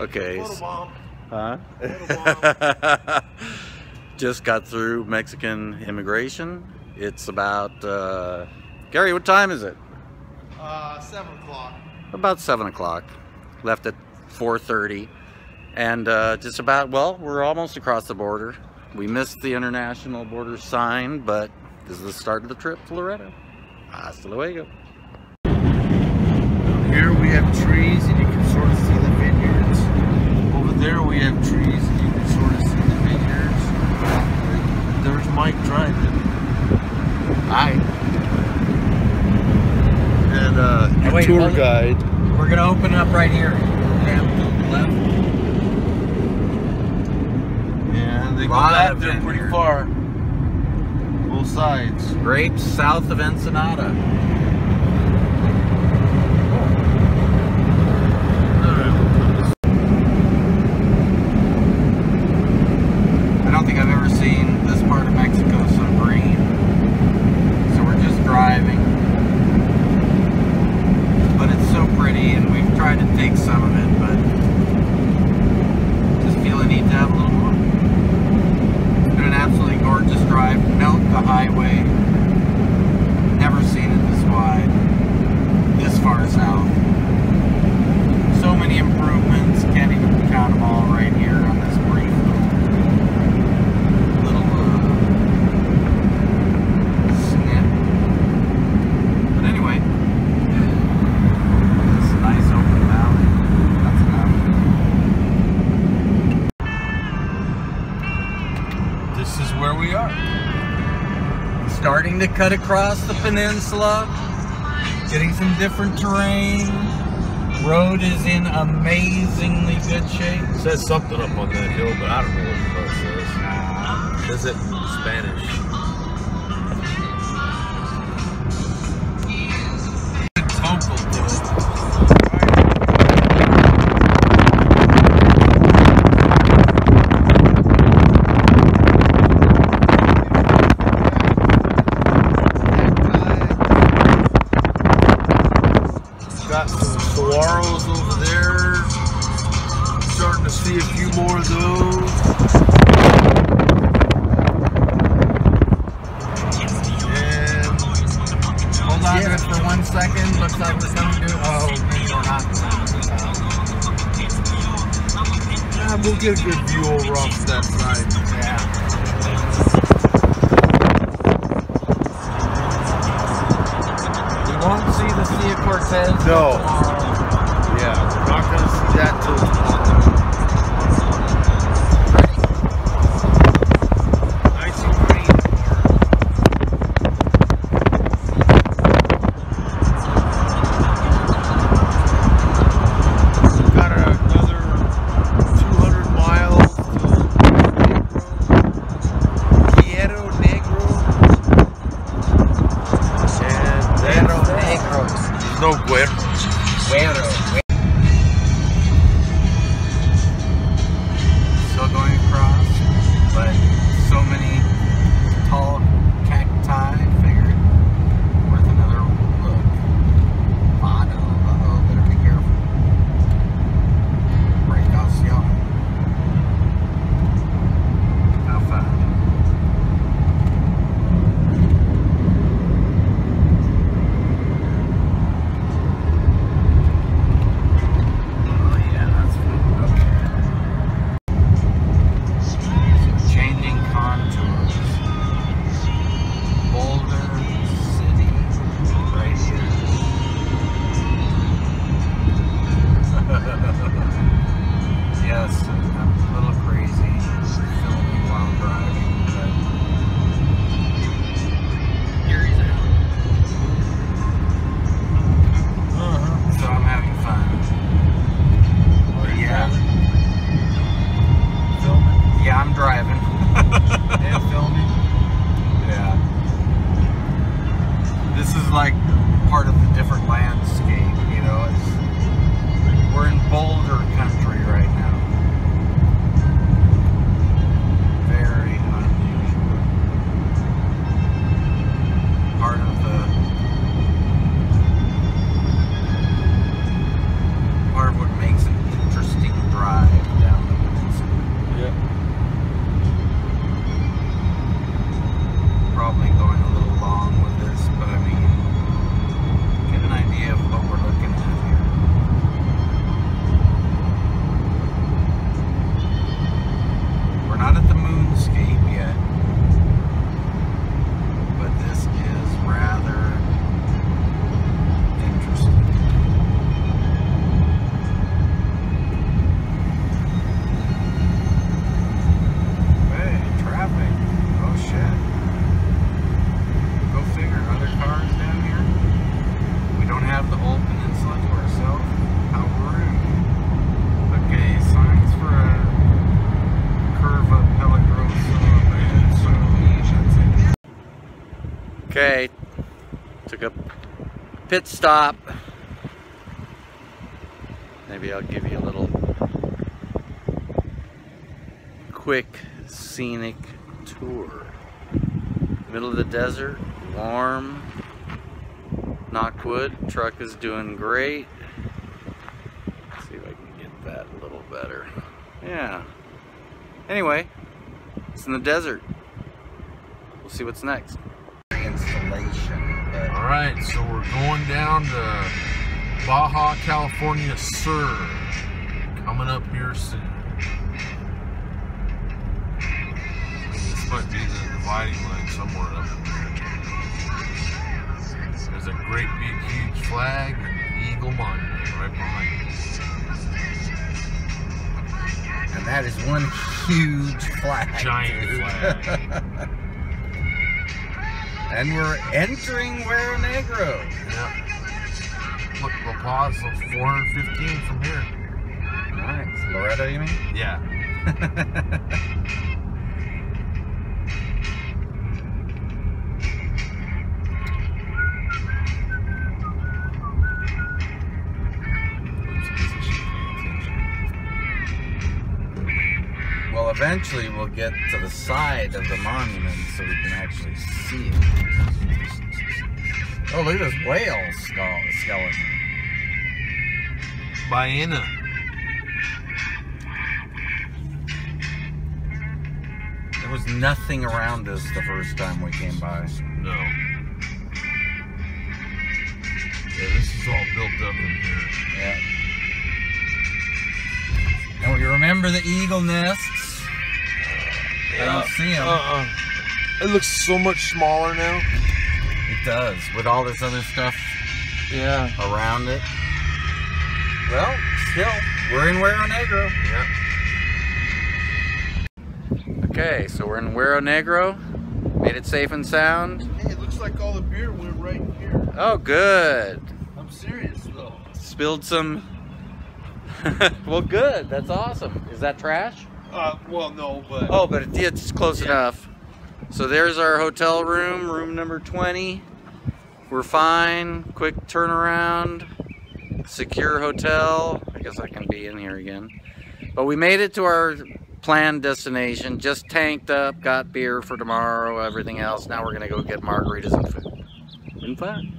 Okay. Huh? Just got through Mexican immigration. It's about, uh, Gary, what time is it? uh, seven o'clock. About 7 o'clock. Left at 4.30. And uh, just about, well, we're almost across the border. We missed the international border sign, but this is the start of the trip to Loreto. Hasta luego. Here we have trees and you can sort of see the vineyards. Over there we have trees and you can sort of see the vineyards. There's Mike driving. Hi. And uh, Hey, wait, tour hold guide. We're gonna open up right here. Down to the left. And they go Lot back there pretty far. Both sides. Grapes south of Ensenada. I don't think I've ever seen this part of Mexico so green. So we're just driving. But it's so pretty and we've tried to take some of it, but just feel a need to have a little more. It's been an absolutely gorgeous drive. Note the highway. Never seen it this wide. This far south. So many improvements. Can't even count them all right here on this brief little uh, snip. But anyway, it's a nice open valley. That's enough. This is where we are. starting to cut across the peninsula, getting some different terrain. Road is in amazingly good shape. It says something up on that hill, but I don't know what the fuck it says. Says it in Spanish. Got some saguaros over there. Starting to see a few more of those. And Hold on it for one second. Looks like we're coming to. Oh, maybe we're not. yeah, we'll get a good view over off that side. See the Sea of Cortez. No. tomorrow. like part of the different landscape, you know. It's, we're in Boulder country right ourselves. How rude. Okay, signs for a curve up Okay, took a pit stop. Maybe I'll give you a little quick scenic tour. Middle of the desert, warm, knocked wood, truck is doing great. Let's see if I can get that a little better. Yeah. Anyway, it's in the desert. We'll see what's next. Installation. All right, so we're going down to Baja California Sur. Coming up here soon. This might be the dividing line somewhere up there. There's a great big huge flag and Eagle Monument right behind us. And that is one huge flag. Giant dude. flag. and we're entering Guerrero Negro. Yep. Look, La Paz is 415 from here. Nice. Loreto, you mean? Yeah. eventually we'll get to the side of the monument so we can actually see it. Oh, look at this whale skull skeleton. Baena. There was nothing around us the first time we came by. No. Yeah, this is all built up in here. Yeah. And we remember the eagle nests. I don't see 'em. Uh-uh. It looks so much smaller now. It does, with all this other stuff Yeah. around it. Well, still, we're in Guerrero Negro. Yeah. Okay, so we're in Guerrero Negro. Made it safe and sound. Hey, it looks like all the beer went right here. Oh, good. I'm serious though. Spilled some. well, good. That's awesome. Is that trash? Uh, well, no, but Oh, but it- it's close Yeah. enough. So there's our hotel room, room number 20. We're fine. Quick turnaround. Secure hotel. I guess I can be in here again. But we made it to our planned destination. Just tanked up, got beer for tomorrow, everything else. Now we're going to go get margaritas and food. Been fun.